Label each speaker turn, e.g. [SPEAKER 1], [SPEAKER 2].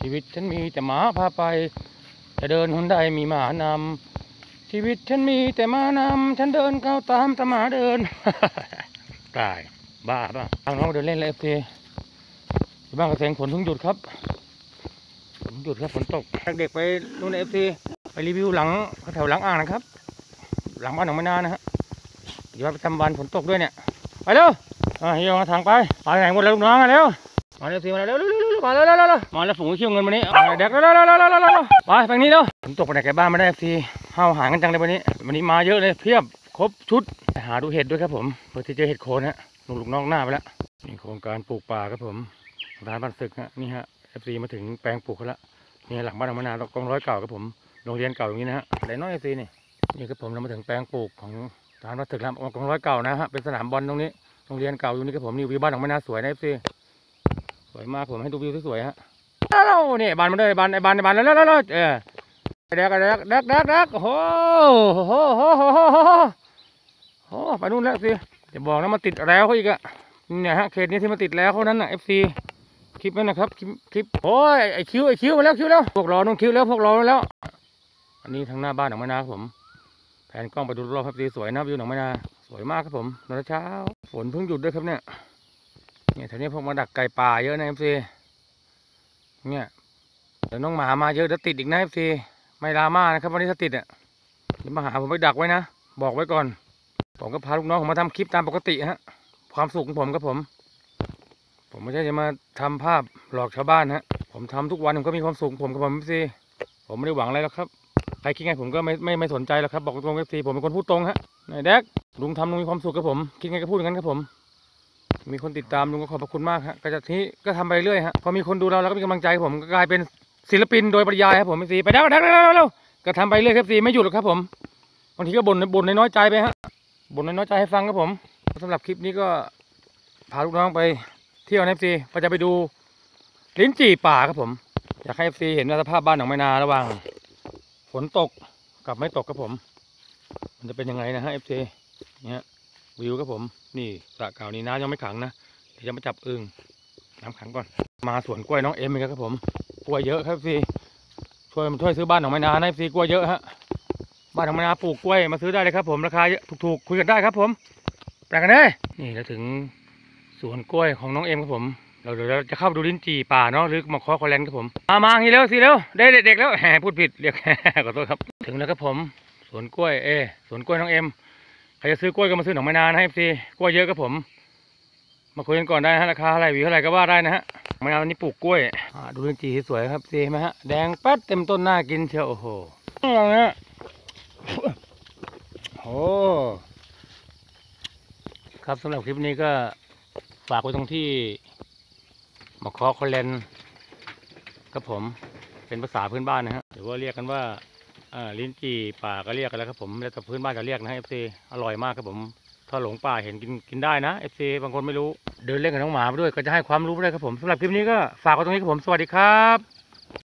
[SPEAKER 1] ชีวิตฉันมีแต่หมาพาไป จะเดินหนใดมีหมานำชีวิตฉันมีแต่หมานำฉันเดินเข้าตามแต่หมาเดินตายบ้าป่ะทางน้องเดินเล่นเลยเอฟซีที่บ้านกระเซ็งฝนเพิ่งหยุดครับฝนหยุดครับฝนตกเด็กไปนู่นเอฟซีไปรีวิวหลังแถวหลังอ่างนะครับ หลังบ้านหนองมะนาวนะฮะเดี๋ยวไปทำบันฝนตกด้วยเนี่ย ไปเร็วอะเฮียมทางไป ไปไหนหมดแล้วลูกน้องอะเร็วมาเร็วสิมาเร็วเร็ว มาเร็วเร็วเร็วมาแล้วฝูงเชี่ยวเงินมานี้เอาเด็กเร็วเร็วเร็วเร็วเร็วไปทางนี้เร็วฝนตกไปไหนแกบ้านไม่ได้เอฟซีห้าวหางกันจังเลยวันนี้ วันนี้มาเยอะเลยเพียบครบชุดหาดูเห็ดด้วยครับผมเพื่อที่จะเห็ดโคนฮะลูกลูกนองหน้าไปแล้วนี่โครงการปลูกป่าครับผมร้านบ้านศึกฮะนี่ฮะเอฟซีมาถึงแปลงปลูกเขาแล้วนี่หลังบ้านหนองมะนาวกองร้อยเก่าครับผมโรงเรียนเก่าอย่างนี้นะฮะไหนน้อยเอฟซีนี่นี่ครับผมเรามาถึงแปลงปลูกของร้านวัดตึกแล้วกองร้อยเก่านะฮะเป็นสนามบอลตรงนี้โรงเรียนเก่าอยู่นี่ครับผมนี่วิวบ้านของมันนาสวยนะเอฟซี สวยมากผมให้ดูวิวสวยๆฮะแล้วนี่บานมาเลยบานไอ้บานไอ้บานแล้วแล้วแล้วเออแดกแดกแดกแดกแดกโอ้โหโอ้โหโอ้โหโอ้ไปนู่นแล้วสิจะบอกนะมาติดแล้วเขาอีกอะเนี่ยฮะเขตนี้ที่มาติดแล้วเขานั้นน่ะเอฟซีคลิปนั้นนะครับคลิปคลิปโอ้ยไอคิวไอคิวมาแล้วคิวแล้วพวกราต้องคิวแล้วพวกราแล้ว อันนี้ทางหน้าบ้านหนองแม่นาครับผมแพนกล้องไปดูรอบครับสีสวยนะวิวหนองแม่นาสวยมากครับผมตอนเช้าฝนเพิ่งหยุดด้วยครับเนี่ย เนี่ยแถวนี้พวกมาดักไก่ป่าเยอะนะ FC เนี่ยเดี๋ยวน้องหมามาเยอะเดี๋ยวติดอีกนะ FC ไม่ดรามานะครับวันนี้ถ้าติดอะเดี๋ยวมาหาผมไปดักไว้นะ บอกไว้ก่อน ผมก็พาลูกน้องผมมาทำคลิปตามปกติฮะ ความสุขของผมครับผม ผมไม่ใช่จะมาทำภาพหลอกชาวบ้านฮะ ผมทำทุกวันผมก็มีความสุขผมกับผม FC ผมไม่ได้หวังอะไรหรอกครับใครคิดไงผมก็ไม่ไม่ไม่สนใจแล้วครับบอกตรง FC ผมเป็นคนพูดตรงฮะนายแดกลุงทำลุงมีความสุขกับผมคิดไงก็พูดอย่างนั้นครับผม มีคนติดตามลุงก็ขอบพระคุณมากฮะก็จะที่ก็ทำไปเรื่อยฮะพอมีคนดูเราแล้วก็มีกำลังใจผมก็กลายเป็นศิลปินโดยปริยายครับผม FC ไปแล้วแดกแล้วแล้วก็ทำไปเรื่อยครับ FC ไม่หยุดหรอกครับผมบางทีก็บ่นบ่นน้อยใจไปฮะบ่นน้อยใจให้ฟังครับผมสำหรับคลิปนี้ก็พาลูกน้องไปเที่ยวนะ FC ก็จะไปดูลิ้นจี่ป่าครับผม อยากให้ FC เห็นสภาพบ้านหนองแม่นาระหว่างฝนตกกับไม่ตกครับผม มันจะเป็นยังไงนะฮะ FC เนี่ย วิวครับผม นี่สระเก่านี้น้ำยังไม่ขังนะเดี๋ยวจะมาจับอึ่งน้ำขังก่อน มาสวนกล้วยน้องเอ็มอีกแล้วครับผมกล้วยเยอะครับพี่ช่วยช่วยซื้อบ้านหนองแม่นานะพี่กล้วยเยอะฮะบ้านของไม้นาปลูกกล้วยมาซื้อได้เลยครับผมราคาถูกๆคุยกันได้ครับผมแปลกันได้นี่แล้วถึงสวนกล้วยของน้องเอ็มครับผม เราเดี๋ยวเราจะเข้าดูลิ้นจี่ป่าเนาะหรือมาคอคอแลนครับผมมามาอย่างนี้เร็วสิเร็วได้เด็กๆแล้วแหมพูดผิดเรียกขอโทษครับ ถึงแล้วครับผมสวนกล้วยเอสวนกล้วยน้องเอ็ม ครจะซื้อกล้วยก็มาซื้อหนองไม้นานให้ซีกล้วยเยอะครับผม มาคุยกันก่อนได้นะฮะราคาเท่าไรหวีเท่าไหร่ก็ว่าได้นะฮะไมะนาวนี่ปลูกกล้วยดูลิ้นจีสวยครับซีไหมฮะแดงแป๊ดเต็มต้นหน้ากินเชียวโอ้โหลองนะโอ้ครับสำหรับคลิปนี้ก็ฝากไว้ตรงที่หมากคอแลนครับผมเป็นภาษาพื้นบ้านนะฮะหรือว่าเรียกกันว่า ลิ้นจี่ป่าก็เรียกกันแล้วครับผมแล้วแต่พื้นบ้านก็เรียกนะ FC อร่อยมากครับผม ถ้าหลงป่าเห็นกินกินได้นะ FC บางคนไม่รู้ เดินเล่นกับน้องหมาไปด้วยก็จะให้ความรู้ไปด้วยครับผมสำหรับคลิปนี้ก็ฝากไว้ตรงนี้ครับผมสวัสดีครับ